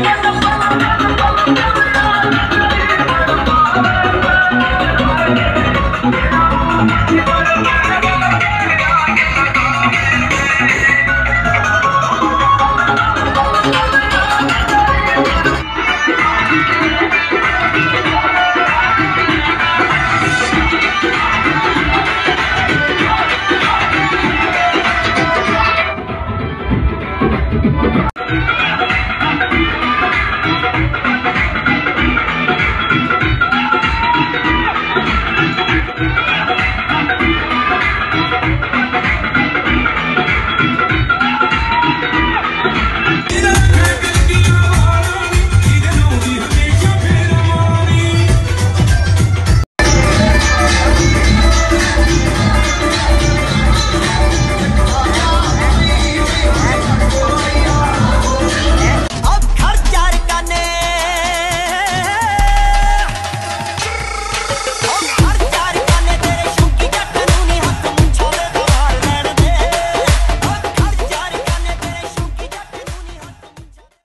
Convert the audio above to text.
Thank the